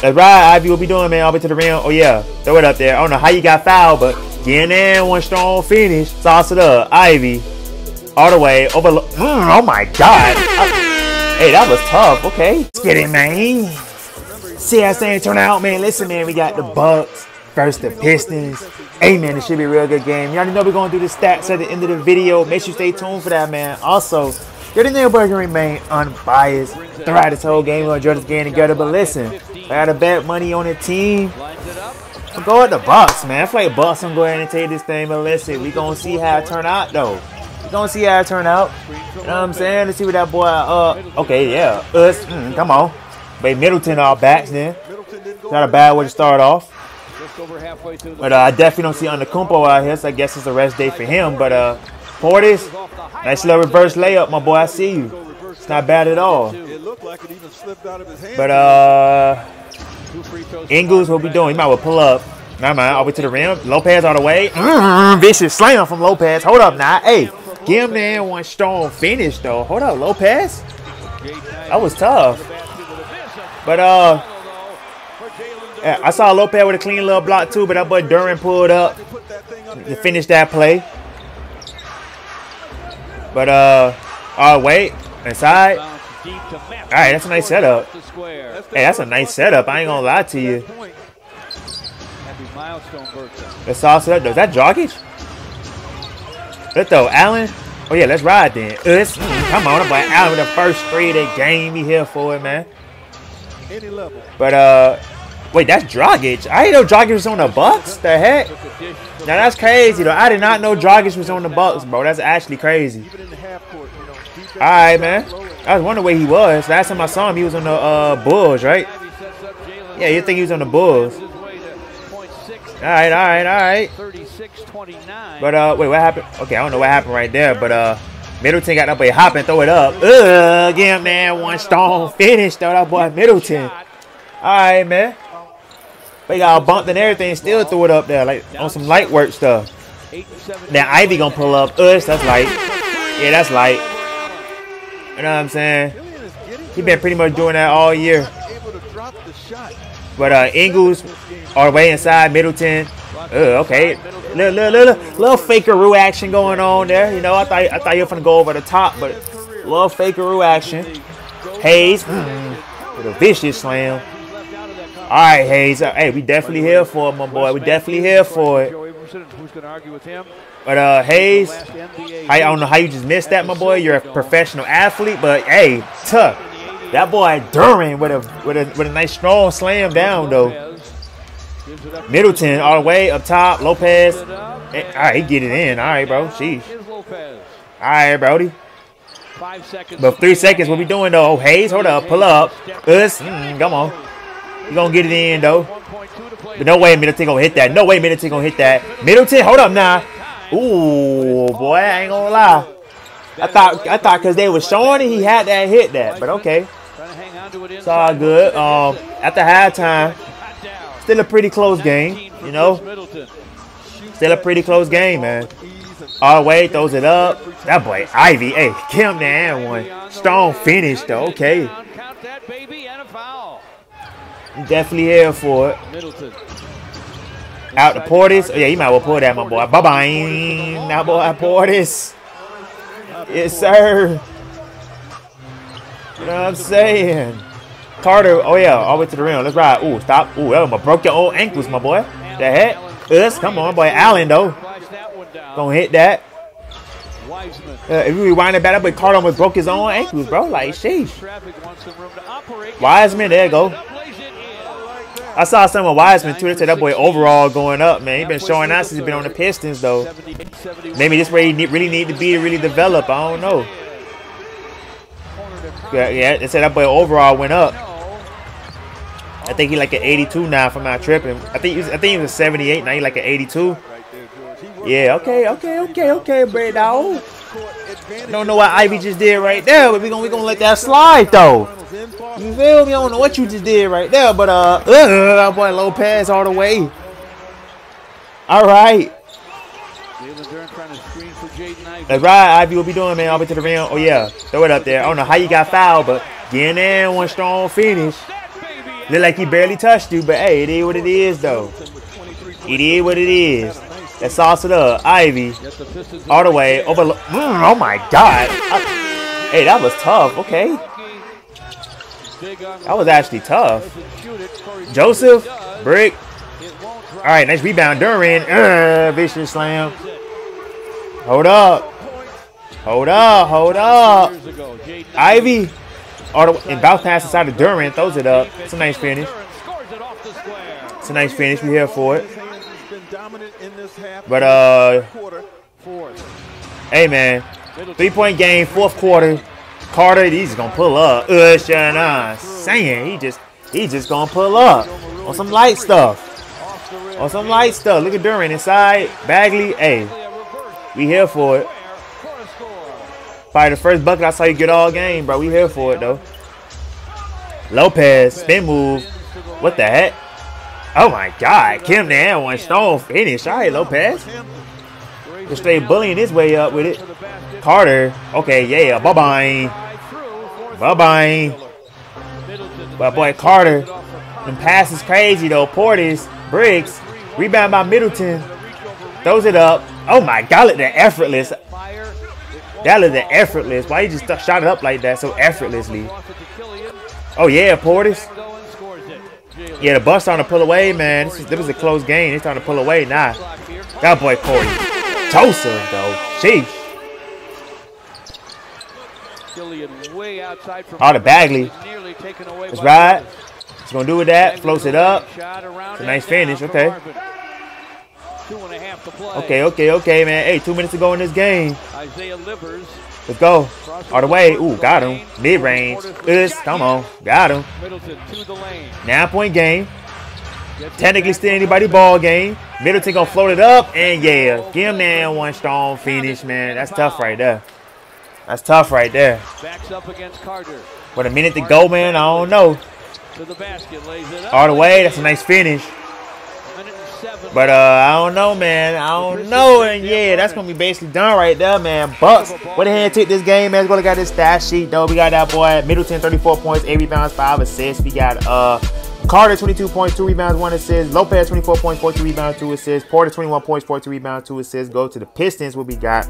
That's right, Ivey. What we doing, man? All the way to the rim. Oh, yeah. Throw it up there. I don't know how you got fouled, but get in. One strong finish. Sauce it up. Ivey. All the way. Over. Mm, oh, my God. I, hey, that was tough. Okay. Let's get it, man. See how things turn out, man. Listen, man. We got the Bucks versus the Pistons. Hey, man. It should be a real good game. Already know we're going to do the stats at the end of the video. Make sure you stay tuned for that, man. Also, your nail burger remain unbiased throughout this whole game. We'll enjoy this game together. But listen, I got to bet money on the team. I'm going the Bucks, man. I like Bucks. I'm going to take this thing. But listen, we gonna see how it turn out, though. We gonna see how it turn out. You know what I'm saying? Let's see what that boy. Uh, okay, yeah. Us. Mm, come on. But Middleton all backs then. Not a bad way to start off. But uh, I definitely don't see Antetokounmpo out here, so I guess it's a rest day for him. But uh. Portis, nice little reverse layup, my boy. I see you. It's not bad at all. But uh, Ingles, what we doing? He might well pull up. Nah, man, all the way to the rim. Lopez all the way. Mm, vicious slam from Lopez. Hold up now. Hey, give him there one strong finish though. Hold up, Lopez. That was tough. But uh, yeah, I saw Lopez with a clean little block too. But that boy Duren pulled up to finish that play. But, uh, oh, wait. Inside. All right, that's a nice setup. Hey, that's a nice setup. I ain't gonna lie to you. Let's sauce it up. Is that Dragic? Let's throw Allen. Oh, yeah, let's ride then. Us. Come on, boy. Allen with the first three of the game. We here for it, man. But, uh, wait, that's Dragic. I didn't know Dragic was on the Bucks. The heck? Now, that's crazy, though. I did not know Dragic was on the Bucks, bro. That's actually crazy. All right, man. I was wondering where he was. Last time I saw him, he was on the uh, Bulls, right? Yeah, you think he was on the Bulls. All right, all right, all right. But, uh, wait, what happened? Okay, I don't know what happened right there, but, uh, Middleton got that boy hop and throw it up. Ugh, him there. One strong finish, though. That boy Middleton. All right, man. They got bumped and everything, still threw it up there, like on some light work stuff. Now Ivey gonna pull up us. That's light. Yeah, that's light. You know what I'm saying? He been pretty much doing that all year. But uh, Ingles all the way inside Middleton. Uh, okay, little, little, little, little fakeroo action going on there. You know, I thought I thought you were gonna go over the top, but little fakeroo action. Hayes mm, with a vicious slam. All right, Hayes. Hey, we definitely here for it, my boy. We definitely here for it. But uh, Hayes, I don't know how you just missed that, my boy. You're a professional athlete, but hey, tough. That boy Duren with a with a with a nice strong slam down though. Middleton all the way up top. Lopez. Hey, all right, he get it in. All right, bro. Sheesh. All right, Brody. But three seconds. What we doing though? Oh, Hayes, hold up, pull up. Us, mm, come on. You gonna get it in though. But no way Middleton gonna hit that. No way Middleton gonna hit that. Middleton, hold up now. Ooh, boy, I ain't gonna lie. I thought I thought because they were showing it, he had that hit that. But okay. It's all good. Um, at the halftime, still a pretty close game, you know. Still a pretty close game, man. All the way, throws it up. That boy, Ivey, hey, Kim there one. Strong finish, though. Okay. Definitely here for it. Middleton. Out to Portis. Oh, yeah, you might well pull that, my boy. Bye-bye. Now, boy, Portis. Yes, sir. You know what I'm saying? Carter, oh, yeah, all the way to the rim. Let's ride. Ooh, stop. Ooh, that broke your old ankles, my boy. The heck? Us, come on, boy. Allen, though. Gonna hit that. Uh, if we rewind it back up, but Carter almost broke his own ankles, bro. Like, sheesh. Wiseman, there you go. I saw some of Wiseman too. They said that boy overall going up, man. He been showing out since he's been on the Pistons, though. Maybe this way he need, really need to be to really develop. I don't know. Yeah, yeah, they said that boy overall went up. I think he like an 82 now from my tripping. I think he was, I think he was a 78. Now he like an 82. Yeah, okay, okay, okay, okay, Bray dog. Don't know what Ivey just did right there, but we gonna we gonna let that slide though. You feel me? I don't know what you just did right there, but uh, uh boy Lopez all the way. All right. That's right, Ivey. What we doing, man? All the way to the rim. Oh yeah, throw it up there. I don't know how you got fouled, but getting in one strong finish. Look like he barely touched you, but hey, it is what it is, though. It is what it is. Let's sauce it up. Ivey. All the way. Over. Mm, oh my god. I, hey, that was tough. Okay. That was actually tough. Joseph. Brick. All right, nice rebound. Duren. Uh, vicious slam. Hold up. Hold up. Hold up. Ivey. The, and bounce pass inside of Duren. Throws it up. It's a nice finish. It's a nice finish. We're here for it. But, uh, hey, man. Three-point game, fourth quarter. Carter, he's to pull up. Uh, saying he just, he just to pull up on some light stuff. On some light stuff. Look at Duren inside. Bagley, hey, we here for it. Probably the first bucket I saw you get all game, bro. We here for it, though. Lopez, spin move. What the heck? Oh my God, Kim there one stone finish. All right, Lopez. Just straight bullying his way up with it. Carter. Okay, yeah. Bye bye bye. Bye bye. But boy, Carter. And pass is crazy though. Portis, Briggs, rebound by Middleton. Throws it up. Oh my God, look the effortless. That is the effortless. Why you just shot it up like that so effortlessly? Oh yeah, Portis. Yeah, the bus trying to pull away, man. This, is, this was a close game. He's trying to pull away. Nah. That boy Cory. Joseph, though. Sheesh. All the Bagley. Let's ride. He's going to do with that. Floats it up. It's a nice finish. Okay. Okay, okay, okay, man. Hey, two minutes to go in this game. Isaiah Livers Let's go. All the way. Ooh, got him. Mid range. Us. Come on. Got him. Nine point game. Technically still anybody ball game. Middleton gonna float it up. And yeah, give him that one strong finish, man. That's tough right there. That's tough right there. Backs up against Carter. With a minute to go, man, I don't know. All the way. That's a nice finish. But uh, I don't know, man. I don't know. And yeah, that's gonna be basically done right there, man. Bucks, what the hell took this game, man? Gonna got this stat sheet though. We got that boy Middleton, 34 points, 8 rebounds, 5 assists. We got uh Carter, 22 points, 2 rebounds, 1 assist. Lopez, 24 points, 42 rebounds, 2 assists. Porter, 21 points, 42 rebounds, 2 assists. Go to the Pistons, what we got.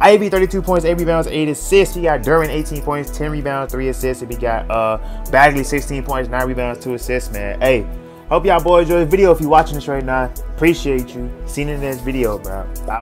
Ivey, 32 points, 8 rebounds, 8 assists. We got Duren, 18 points, 10 rebounds, 3 assists. And we got uh Bagley, 16 points, 9 rebounds, 2 assists, man. Hey, Hope y'all boys enjoy the video. If you're watching this right now, appreciate you. Seen in this video, bro. Bye.